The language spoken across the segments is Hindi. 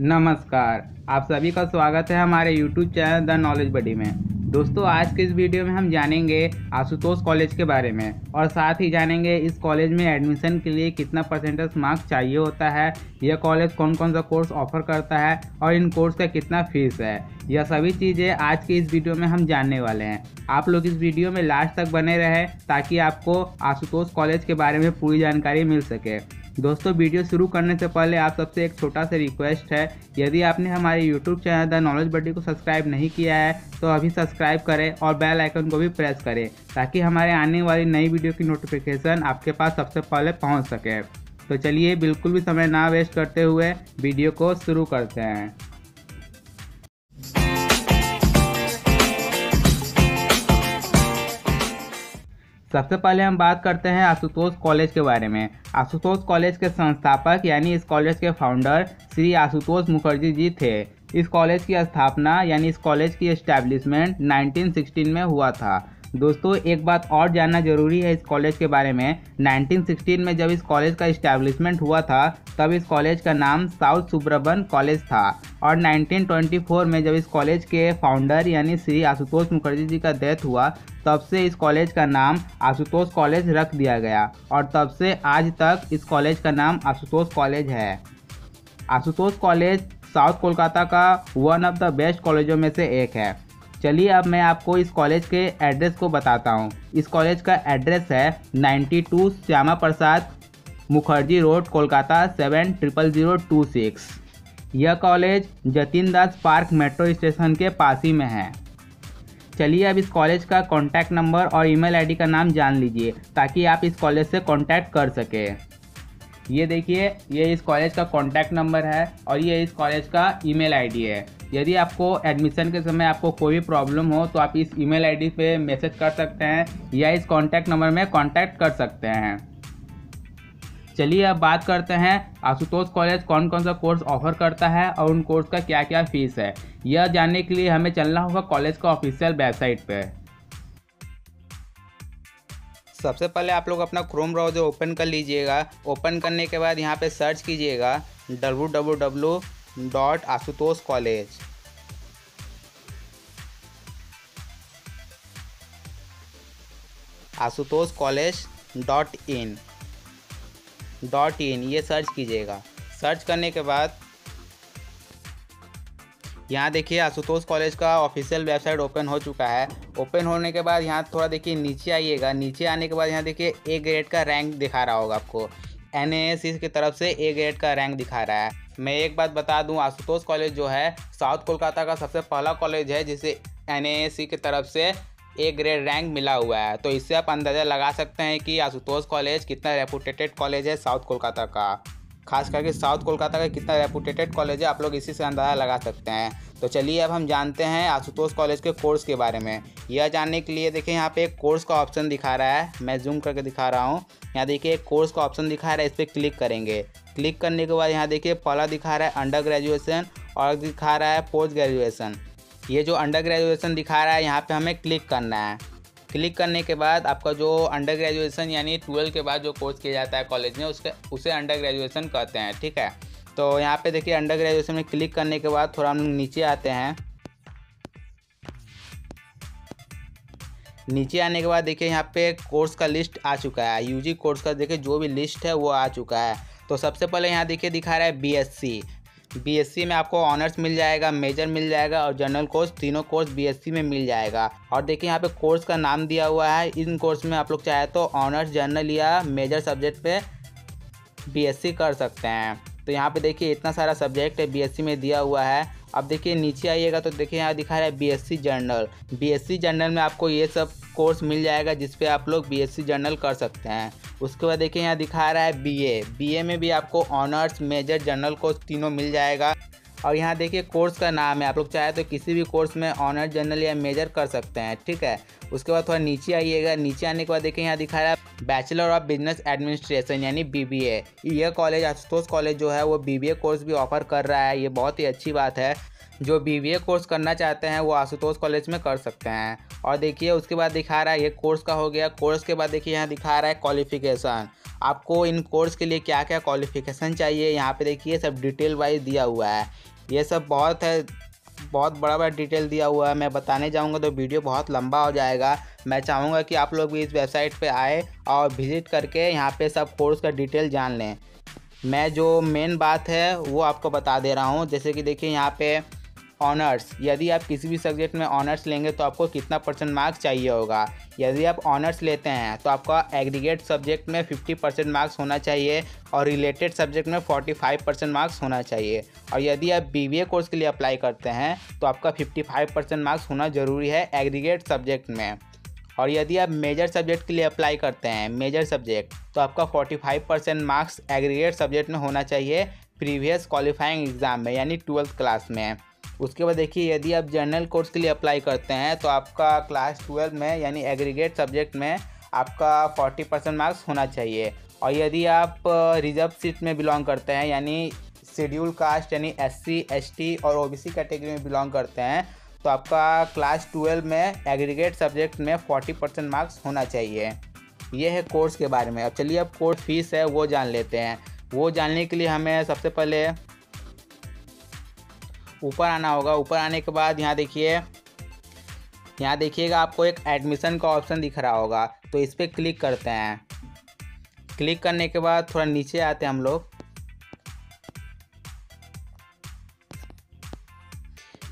नमस्कार। आप सभी का स्वागत है हमारे YouTube channel the knowledge buddy में। दोस्तों, आज के इस वीडियो में हम जानेंगे आशुतोष कॉलेज के बारे में और साथ ही जानेंगे इस कॉलेज में एडमिशन के लिए कितना परसेंटेज मार्क्स चाहिए होता है, यह कॉलेज कौन कौन सा कोर्स ऑफ़र करता है और इन कोर्स का कितना फ़ीस है। यह सभी चीज़ें आज के इस वीडियो में हम जानने वाले हैं। आप लोग इस वीडियो में लास्ट तक बने रहे ताकि आपको आशुतोष कॉलेज के बारे में पूरी जानकारी मिल सके। दोस्तों, वीडियो शुरू करने से पहले आप सबसे एक छोटा सा रिक्वेस्ट है। यदि आपने हमारे YouTube channel the knowledge buddy को सब्सक्राइब नहीं किया है तो अभी सब्सक्राइब करें और बेल आइकन को भी प्रेस करें, ताकि हमारे आने वाली नई वीडियो की नोटिफिकेशन आपके पास सबसे पहले पहुँच सके। तो चलिए, बिल्कुल भी समय ना वेस्ट करते हुए वीडियो को शुरू करते हैं। सबसे पहले हम बात करते हैं आशुतोष कॉलेज के बारे में। आशुतोष कॉलेज के संस्थापक यानी इस कॉलेज के फाउंडर श्री आशुतोष मुखर्जी जी थे। इस कॉलेज की स्थापना यानी इस कॉलेज की एस्टैब्लिशमेंट 1916 में हुआ था। दोस्तों, एक बात और जानना ज़रूरी है इस कॉलेज के बारे में। 1916 में जब इस कॉलेज का इस्टेब्लिशमेंट हुआ था, तब इस कॉलेज का नाम साउथ सुब्रबन कॉलेज था। और 1924 में जब इस कॉलेज के फाउंडर यानी श्री आशुतोष मुखर्जी जी का डेथ हुआ, तब से इस कॉलेज का नाम आशुतोष कॉलेज रख दिया गया। और तब से आज तक इस कॉलेज का नाम आशुतोष कॉलेज है। आशुतोष कॉलेज साउथ कोलकाता का वन ऑफ़ द बेस्ट कॉलेजों में से एक है। चलिए अब मैं आपको इस कॉलेज के एड्रेस को बताता हूँ। इस कॉलेज का एड्रेस है 92 Shyama Prasad Mukherjee road, Kolkata seven triple zero two six. यह college Jatin Das park metro station के पास ही में है। चलिए अब इस कॉलेज का कॉन्टैक्ट नंबर और ईमेल आईडी का नाम जान लीजिए, ताकि आप इस कॉलेज से कॉन्टैक्ट कर सके। ये देखिए, ये इस कॉलेज का कॉन्टैक्ट नंबर है और ये इस कॉलेज का ईमेल आईडी है। यदि आपको एडमिशन के समय आपको कोई भी प्रॉब्लम हो तो आप इस ईमेल आईडी पे मैसेज कर सकते हैं या इस कॉन्टैक्ट नंबर में कॉन्टैक्ट कर सकते हैं। चलिए अब बात करते हैं, आशुतोष कॉलेज कौन कौन सा कोर्स ऑफ़र करता है और उन कोर्स का क्या क्या फ़ीस है। यह जानने के लिए हमें चलना होगा कॉलेज का ऑफिशियल वेबसाइट पर सबसे पहले आप लोग अपना क्रोम ब्राउज़र ओपन कर लीजिएगा। ओपन करने के बाद यहाँ पे सर्च कीजिएगा। W W W dot Ashutosh college. Ashutosh college dot in. Dot in, ये सर्च कीजिएगा। सर्च करने के बाद यहाँ देखिए आशुतोष कॉलेज का ऑफिशियल वेबसाइट ओपन हो चुका है। ओपन होने के बाद यहाँ थोड़ा देखिए नीचे आइएगा। नीचे आने के बाद यहाँ देखिए ए ग्रेड का रैंक दिखा रहा होगा आपको। एन की तरफ़ से ए ग्रेड का रैंक दिखा रहा है। मैं एक बात बता दूँ, आशुतोष कॉलेज जो है साउथ कोलकाता का सबसे पहला कॉलेज है, जिसे एन की तरफ़ से ए ग्रेड रैंक मिला हुआ है। तो इससे आप अंदाज़ा लगा सकते हैं कि आशुतोष कॉलेज कितना रेपुटेटेड कॉलेज है साउथ कोलकाता का। खास करके साउथ कोलकाता का कितना रेपुटेटेड कॉलेज है, आप लोग इसी से अंदाज़ा लगा सकते हैं। तो चलिए अब हम जानते हैं आशुतोष कॉलेज के कोर्स के बारे में। यह जानने के लिए देखिए, यहाँ पे एक कोर्स का ऑप्शन दिखा रहा है। मैं जूम करके दिखा रहा हूँ। यहाँ देखिए कोर्स का ऑप्शन दिखा रहा है, इस पर क्लिक करेंगे। क्लिक करने के बाद यहाँ देखिए पहला दिखा रहा है अंडर ग्रेजुएसन और दिखा रहा है पोस्ट ग्रेजुएसन ये जो अंडर ग्रेजुएसन दिखा रहा है, यहाँ पे हमें क्लिक करना है। क्लिक करने के बाद आपका जो अंडर ग्रेजुएसन यानी ट्वेल्व के बाद जो कोर्स किया जाता है कॉलेज में, उसके, उसे अंडर ग्रेजुएसन कहते हैं, ठीक है? तो यहाँ पे देखिए अंडर ग्रेजुएसन में क्लिक करने के बाद थोड़ा हम नीचे आते हैं। नीचे आने के बाद देखिए यहाँ पे कोर्स का लिस्ट आ चुका है। यूजी कोर्स का देखिए जो भी लिस्ट है वो आ चुका है। तो सबसे पहले यहाँ देखिए दिखा रहा है बीएससी बीएससी में आपको ऑनर्स मिल जाएगा मेजर मिल जाएगा और जनरल कोर्स तीनों कोर्स बीएससी में मिल जाएगा। और देखिए यहाँ पे कोर्स का नाम दिया हुआ है। इन कोर्स में आप लोग चाहे तो ऑनर्स जनरल या मेजर सब्जेक्ट पे बीएससी कर सकते हैं। तो यहाँ पे देखिए इतना सारा सब्जेक्ट है में दिया हुआ है। अब देखिए, नीचे आइएगा तो देखिए, यहाँ दिखा रहा है बीएससी जर्नल बीएससी जर्नल में आपको ये सब कोर्स मिल जाएगा जिसपे आप लोग बीएससी जर्नल कर सकते हैं। उसके बाद देखिए, यहाँ दिखा रहा है बीए बीए में भी आपको ऑनर्स मेजर जर्नल कोर्स तीनों मिल जाएगा। और यहाँ देखिए कोर्स का नाम है, आप लोग चाहे तो किसी भी कोर्स में ऑनर जनरल या मेजर कर सकते हैं, ठीक है? उसके बाद थोड़ा नीचे आइएगा, नीचे आने के बाद देखिए यहाँ दिखा रहा है बैचलर ऑफ़ बिज़नेस एडमिनिस्ट्रेशन यानी बीबीए ये कॉलेज आशुतोष कॉलेज जो है, वो बीबीए कोर्स भी ऑफ़र कर रहा है, ये बहुत ही अच्छी बात है। जो बीबीए कोर्स करना चाहते हैं, वो आशुतोष कॉलेज में कर सकते हैं। और देखिए उसके बाद दिखा रहा है, ये कोर्स का हो गया। कोर्स के बाद देखिए यहाँ दिखा रहा है क्वालिफिकेशन आपको इन कोर्स के लिए क्या क्या क्वालिफिकेशन चाहिए, यहाँ पे देखिए सब डिटेल वाइज दिया हुआ है। ये सब बहुत है, बहुत बड़ा बड़ा डिटेल दिया हुआ है, मैं बताने जाऊँगा तो वीडियो बहुत लंबा हो जाएगा। मैं चाहूँगा कि आप लोग भी इस वेबसाइट पे आए और विज़िट करके यहाँ पे सब कोर्स का डिटेल जान लें। मैं जो मेन बात है, वो आपको बता दे रहा हूँ। जैसे कि देखिए यहाँ पे ऑनर्स यदि आप किसी भी सब्जेक्ट में ऑनर्स लेंगे तो आपको कितना परसेंट मार्क्स चाहिए होगा। यदि आप ऑनर्स लेते हैं तो आपका एग्रीगेट सब्जेक्ट में 50 परसेंट मार्क्स होना चाहिए और रिलेटेड सब्जेक्ट में 45 परसेंट मार्क्स होना चाहिए। और यदि आप बीबीए कोर्स के लिए अप्लाई करते हैं तो आपका 55 परसेंट मार्क्स होना ज़रूरी है एग्रीगेट सब्जेक्ट में। और यदि आप मेजर सब्जेक्ट के लिए अप्लाई करते हैं मेजर सब्जेक्ट तो आपका 45 परसेंट मार्क्स एग्रीगेट सब्जेक्ट में होना चाहिए प्रीवियस क्वालिफाइंग एग्ज़ाम में, यानी ट्वेल्थ क्लास में। उसके बाद देखिए, यदि आप जनरल कोर्स के लिए अप्लाई करते हैं तो आपका क्लास ट्वेल्व में, यानी एग्रीगेट सब्जेक्ट में, आपका फोर्टी परसेंट मार्क्स होना चाहिए। और यदि आप रिज़र्व सीट में बिलोंग करते हैं, यानी शेड्यूल कास्ट यानी एस सी एस टी और ओ बी सी कैटेगरी में बिलोंग करते हैं तो आपका क्लास ट्वेल्व में एग्रीगेट सब्जेक्ट में फोर्टी परसेंट मार्क्स होना चाहिए। ये है कोर्स के बारे में। अब चलिए, अब कोर्स फ़ीस है, वो जान लेते हैं। वो जानने के लिए हमें सबसे पहले ऊपर आना होगा। ऊपर आने के बाद यहाँ देखिए, यहाँ देखिएगा आपको एक एडमिशन का ऑप्शन दिख रहा होगा। तो इस पर क्लिक करते हैं। क्लिक करने के बाद थोड़ा नीचे आते हैं हम लोग।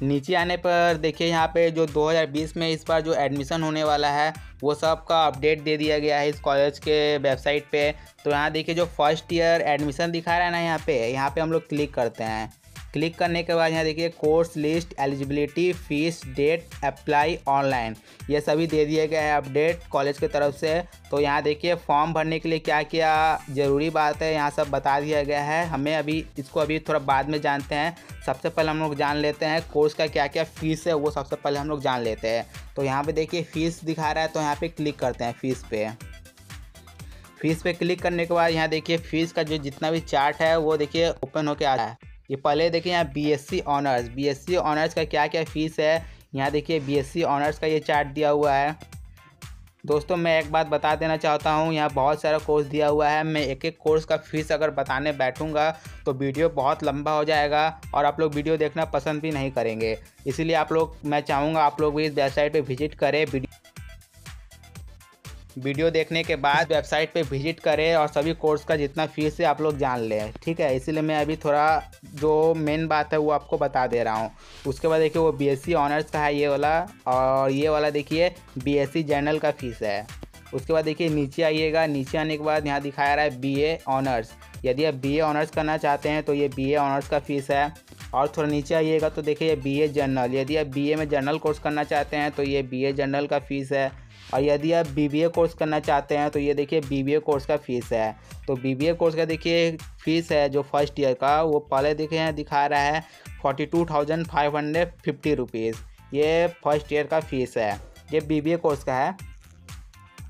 नीचे आने पर देखिए यहाँ पे जो 2020 में इस बार जो एडमिशन होने वाला है, वो सब का अपडेट दे दिया गया है इस कॉलेज के वेबसाइट पे। तो यहाँ देखिए जो फ़र्स्ट ईयर एडमिशन दिखा रहा है ना यहाँ पे यहाँ पे हम लोग क्लिक करते हैं। क्लिक करने के बाद यहाँ देखिए course list eligibility fees date apply online ये सभी दे दिए गए हैं अपडेट कॉलेज की तरफ़ से। तो यहाँ देखिए फॉर्म भरने के लिए क्या क्या ज़रूरी बात है, यहाँ सब बता दिया गया है। हमें अभी, इसको अभी थोड़ा बाद में जानते हैं। सबसे पहले हम लोग जान लेते हैं कोर्स का क्या क्या फ़ीस है, वो सबसे पहले हम लोग जान लेते हैं। तो यहाँ पर देखिए फ़ीस दिखा रहा है तो यहाँ पर क्लिक करते हैं फ़ीस पे। फ़ीस पे क्लिक करने के बाद यहाँ देखिए फ़ीस का जो जितना भी चार्ट है, वो देखिए ओपन होके आ रहा है। ये पहले देखिए यहाँ बीएससी ऑनर्स बीएससी ऑनर्स का क्या क्या फ़ीस है? यहाँ देखिए बीएससी ऑनर्स का ये चार्ट दिया हुआ है। दोस्तों, मैं एक बात बता देना चाहता हूँ, यहाँ बहुत सारा कोर्स दिया हुआ है। मैं एक एक कोर्स का फ़ीस अगर बताने बैठूँगा तो वीडियो बहुत लंबा हो जाएगा और आप लोग वीडियो देखना पसंद भी नहीं करेंगे। इसीलिए आप लोग, मैं चाहूँगा आप लोग भी इस वेबसाइट पर विज़िट करें वीडियो देखने के बाद वेबसाइट पे विज़िट करें और सभी कोर्स का जितना फ़ीस है आप लोग जान लें, ठीक है? इसीलिए मैं अभी थोड़ा जो मेन बात है वो आपको बता दे रहा हूँ। उसके बाद देखिए वो बीएससी ऑनर्स का है ये वाला और ये वाला देखिए बीएससी जनरल का फ़ीस है। उसके बाद देखिए नीचे आइएगा, नीचे आने के बाद यहाँ दिखाया रहा है बीए ऑनर्स यदि आप बी ऑनर्स करना चाहते हैं तो ये बीए ऑनर्स का फ़ीस है। और थोड़ा नीचे आइएगा तो देखिए बी ए जनरल यदि आप बीए में जनरल कोर्स करना चाहते हैं तो ये बीए जनरल का फ़ीस है। और यदि आप बीबीए कोर्स करना चाहते हैं तो ये देखिए बीबीए कोर्स का फ़ीस है। तो बीबीए कोर्स का देखिए फ़ीस है, जो फ़र्स्ट ईयर का, वो पहले देखे हैं दिखा रहा है forty two thousand five hundred fifty rupees ये फ़र्स्ट ईयर का फ़ीस है। ये बीबीए कोर्स का है।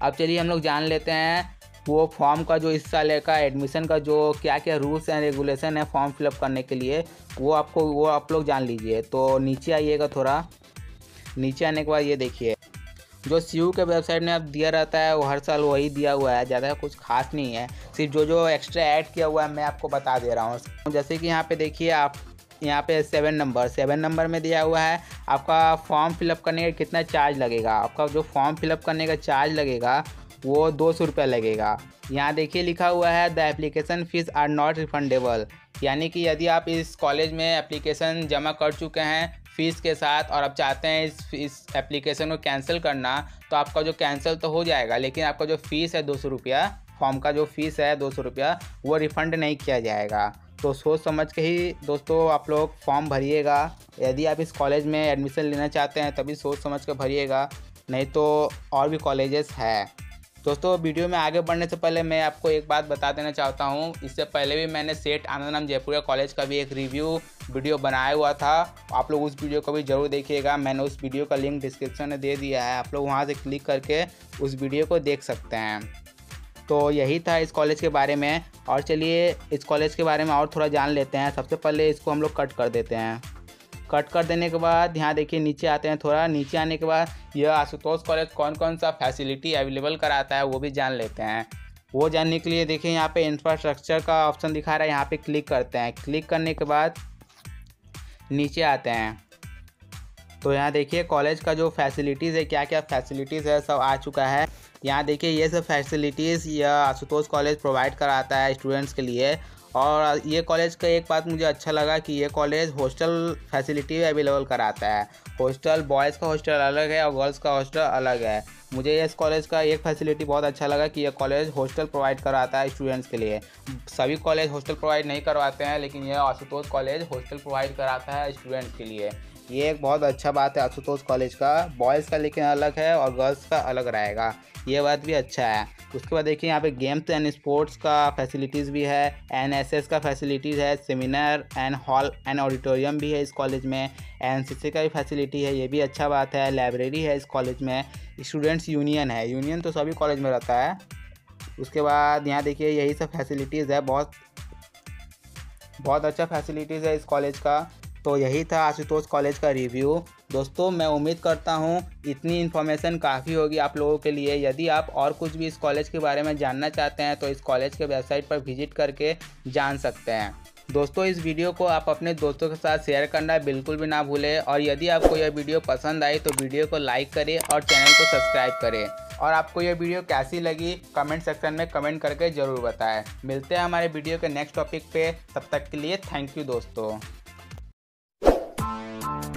अब चलिए हम लोग जान लेते हैं, वो फॉर्म का जो इस साल का एडमिशन का जो क्या क्या रूल्स एंड रेगुलेशन है फॉर्म फिलअप करने के लिए, वो आपको, वो आप लोग जान लीजिए। तो नीचे आइएगा थोड़ा। नीचे आने के बाद ये देखिए। जो सीयू के वेबसाइट में अब दिया रहता है, वो हर साल वही दिया हुआ है, ज़्यादा कुछ खास नहीं है। सिर्फ़ जो जो एक्स्ट्रा ऐड किया हुआ है, मैं आपको बता दे रहा हूँ। जैसे कि यहाँ पे देखिए, आप यहाँ पे सेवन नंबर सेवन नंबर में दिया हुआ है। आपका फॉर्म फिलअप करने का कितना चार्ज लगेगा? आपका जो फॉर्म फिलअप करने का चार्ज लगेगा, वो दो सौ रुपये लगेगा। यहाँ देखिए लिखा हुआ है the application fees are not refundable यानी कि यदि आप इस कॉलेज में एप्लीकेशन जमा कर चुके हैं फ़ीस के साथ और आप चाहते हैं इस इस एप्लीकेशन को कैंसिल करना तो आपका जो कैंसिल तो हो जाएगा, लेकिन आपका जो फ़ीस है दो सौ रुपया फॉर्म का जो फ़ीस है दो सौ रुपया, वो रिफ़ंड नहीं किया जाएगा। तो सोच समझ के ही दोस्तों आप लोग फॉर्म भरिएगा। यदि आप इस कॉलेज में एडमिशन लेना चाहते हैं, तभी सोच समझ के भरिएगा, नहीं तो और भी कॉलेजेस है। दोस्तों, वीडियो में आगे बढ़ने से पहले मैं आपको एक बात बता देना चाहता हूँ। इससे पहले भी मैंने सेठ आनंदराम जयपुरिया कॉलेज का भी एक रिव्यू वीडियो बनाया हुआ था। आप लोग उस वीडियो को भी ज़रूर देखिएगा। मैंने उस वीडियो का लिंक डिस्क्रिप्शन में दे दिया है। आप लोग वहाँ से क्लिक करके उस वीडियो को देख सकते हैं। तो यही था इस कॉलेज के बारे में। और चलिए, इस कॉलेज के बारे में और थोड़ा जान लेते हैं। सबसे पहले इसको हम लोग कट कर देते हैं। कट कर देने के बाद, यहाँ देखिए नीचे आते हैं थोड़ा, नीचे आने के बाद यह आशुतोष कॉलेज कौन कौन सा फैसिलिटी अवेलेबल कराता है, वो भी जान लेते हैं। वो जानने के लिए देखिए यहाँ पे इंफ्रास्ट्रक्चर का ऑप्शन दिखा रहा है, यहाँ पे क्लिक करते हैं। क्लिक करने के बाद नीचे आते हैं। तो यहाँ देखिए कॉलेज का जो फैसिलिटीज़ है क्या क्या फैसिलिटीज़ है, सब आ चुका है। यहाँ देखिए ये सब फैसिलिटीज़ यह आशुतोष कॉलेज प्रोवाइड कराता है स्टूडेंट्स के लिए। और ये कॉलेज का एक बात मुझे अच्छा लगा कि ये कॉलेज हॉस्टल फैसिलिटी भी अवेलेबल कराता है। हॉस्टल बॉयज़ का हॉस्टल अलग है और गर्ल्स का हॉस्टल अलग है। मुझे इस कॉलेज का एक फैसिलिटी बहुत अच्छा लगा कि यह कॉलेज हॉस्टल प्रोवाइड कराता है स्टूडेंट्स के लिए। सभी कॉलेज हॉस्टल प्रोवाइड नहीं करवाते हैं, लेकिन यह आशुतोष कॉलेज हॉस्टल प्रोवाइड कराता है स्टूडेंट्स के लिए। ये एक बहुत अच्छा बात है आशुतोष कॉलेज का। बॉयज़ का लेकिन अलग है और गर्ल्स का अलग रहेगा। ये बात भी अच्छा है। उसके बाद देखिए यहाँ पे गेम्स एंड स्पोर्ट्स का फैसिलिटीज़ भी है एन एस एस का फैसिलिटीज़ है seminar and hall and auditorium भी है इस कॉलेज में एन का भी फैसिलिटी है, ये भी अच्छा बात है। लाइब्रेरी है इस कॉलेज में। स्टूडेंट्स यूनियन है। यूनियन तो सभी कॉलेज में रहता है। उसके बाद यहाँ देखिए यही सब फैसिलिटीज़ है। बहुत बहुत अच्छा फैसिलिटीज़ है इस कॉलेज का। तो यही था आशुतोष कॉलेज का रिव्यू। दोस्तों, मैं उम्मीद करता हूँ इतनी इन्फॉर्मेशन काफ़ी होगी आप लोगों के लिए। यदि आप और कुछ भी इस कॉलेज के बारे में जानना चाहते हैं तो इस कॉलेज के वेबसाइट पर विज़िट करके जान सकते हैं। दोस्तों, इस वीडियो को आप अपने दोस्तों के साथ शेयर करना बिल्कुल भी ना भूलें और यदि आपको यह वीडियो पसंद आई तो वीडियो को लाइक करें और चैनल को सब्सक्राइब करें। और आपको यह वीडियो कैसी लगी कमेंट सेक्शन में कमेंट करके ज़रूर बताएँ। मिलते हैं हमारे वीडियो के नेक्स्ट टॉपिक पे। तब तक के लिए थैंक यू दोस्तों।